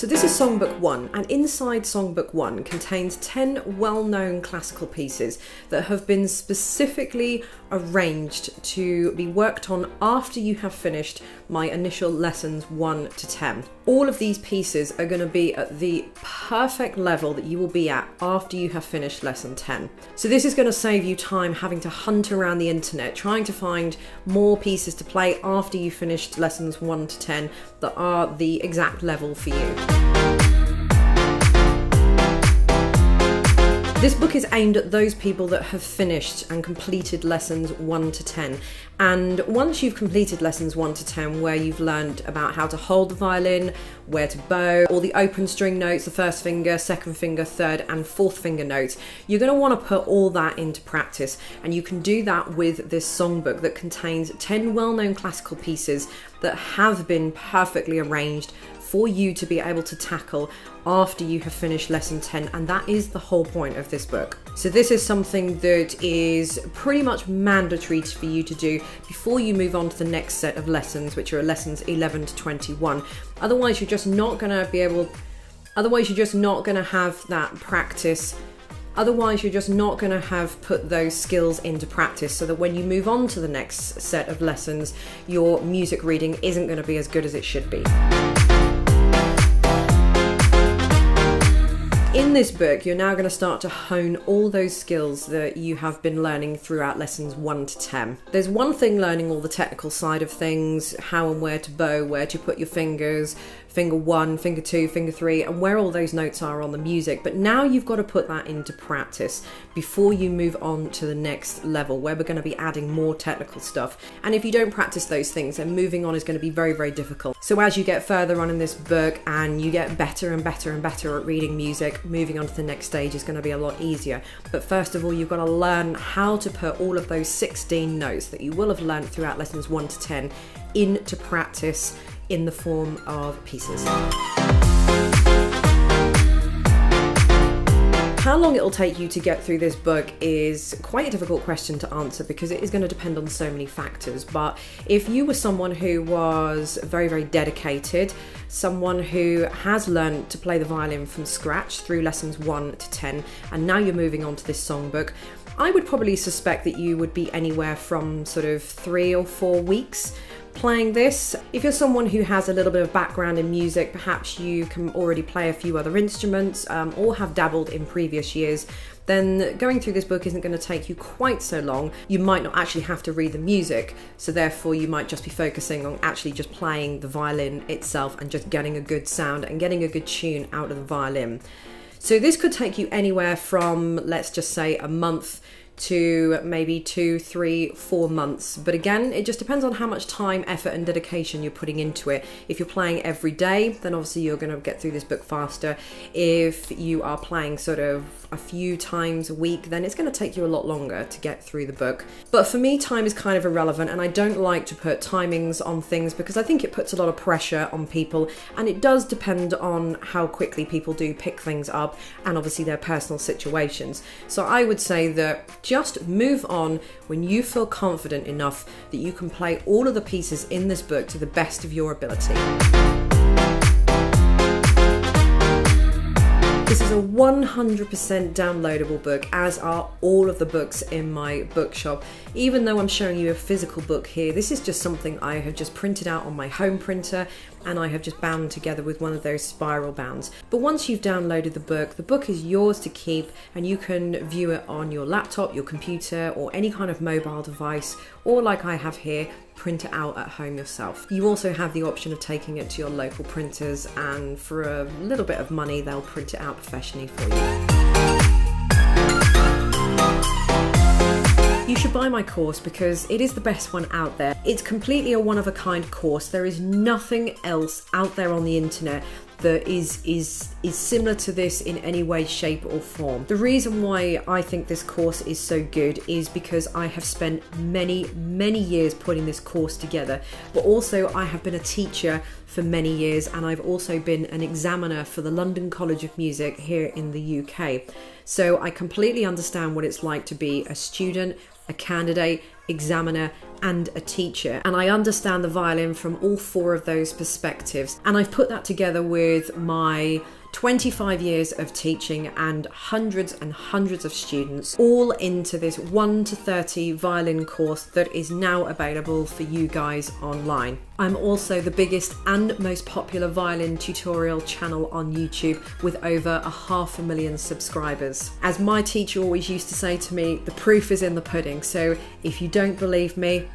So this is Songbook 1 and inside Songbook 1 contains 10 well-known classical pieces that have been specifically arranged to be worked on after you have finished my initial lessons 1 to 10. All of these pieces are going to be at the perfect level that you will be at after you have finished lesson 10. So this is going to save you time having to hunt around the internet trying to find more pieces to play after you finished lessons 1 to 10 that are the exact level for you. This book is aimed at those people that have finished and completed lessons 1 to 10. And once you've completed lessons 1 to 10, where you've learned about how to hold the violin, where to bow, all the open string notes, the first finger, second finger, third, and fourth finger notes, you're going to want to put all that into practice. And you can do that with this songbook that contains 10 well known classical pieces that have been perfectly arranged for you to be able to tackle after you have finished lesson 10 and that is the whole point of this book. So this is something that is pretty much mandatory for you to do before you move on to the next set of lessons which are lessons 11 to 21. Otherwise you're just not going to be able otherwise you're just not going to have that practice Otherwise, you're just not going to have put those skills into practice so that when you move on to the next set of lessons, your music reading isn't going to be as good as it should be. In this book, you're now going to start to hone all those skills that you have been learning throughout lessons 1 to 10. There's one thing learning all the technical side of things, how and where to bow, where to put your fingers, finger one, finger two, finger three, and where all those notes are on the music. But now you've got to put that into practice before you move on to the next level where we're going to be adding more technical stuff. And if you don't practice those things, then moving on is going to be very, very difficult. So as you get further on in this book and you get better and better and better at reading music, moving on to the next stage is going to be a lot easier. But first of all, you've got to learn how to put all of those 16 notes that you will have learned throughout lessons 1 to 10 into practice in the form of pieces. How long it'll take you to get through this book is quite a difficult question to answer because it is going to depend on so many factors. But if you were someone who was very, very dedicated, someone who has learned to play the violin from scratch through lessons 1 to 10, and now you're moving on to this songbook, I would probably suspect that you would be anywhere from sort of three or four weeks playing this. If you're someone who has a little bit of background in music, perhaps you can already play a few other instruments um, or have dabbled in previous years, then going through this book isn't going to take you quite so long. You might not actually have to read the music, so therefore you might just be focusing on actually just playing the violin itself and just getting a good sound and getting a good tune out of the violin. So this could take you anywhere from, let's just say, a month to maybe two, three, four months. But again, it just depends on how much time, effort, and dedication you're putting into it. If you're playing every day, then obviously you're going to get through this book faster. If you are playing sort of a few times a week, then it's going to take you a lot longer to get through the book. But for me, time is kind of irrelevant, and I don't like to put timings on things because I think it puts a lot of pressure on people, and it does depend on how quickly people do pick things up and obviously their personal situations. So I would say that just move on when you feel confident enough that you can play all of the pieces in this book to the best of your ability. This is a 100% downloadable book, as are all of the books in my bookshop. Even though I'm showing you a physical book here, this is just something I have just printed out on my home printer and I have just bound together with one of those spiral bounds. But once you've downloaded the book, the book is yours to keep and you can view it on your laptop, your computer, or any kind of mobile device, or like I have here, print it out at home yourself. You also have the option of taking it to your local printers, and for a little bit of money, they'll print it out professionally for you. You should buy my course because it is the best one out there. It's completely a one of a kind course. There is nothing else out there on the internet that is is is similar to this in any way shape or form. The reason why i think this course is so good is because i have spent many many years putting this course together but also i have been a teacher for many years and i've also been an examiner for the london college of music here in the uk so i completely understand what it's like to be a student a candidate, examiner, and a teacher. And I understand the violin from all four of those perspectives. And I've put that together with my 25 years of teaching and hundreds and hundreds of students all into this 1 to 30 violin course that is now available for you guys online. I'm also the biggest and most popular violin tutorial channel on YouTube with over a half a million subscribers. As my teacher always used to say to me, the proof is in the pudding. So if you don't believe me,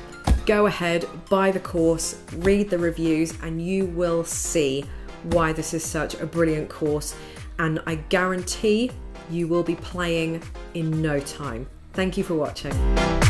go ahead, buy the course, read the reviews, and you will see why this is such a brilliant course. And I guarantee you will be playing in no time. Thank you for watching.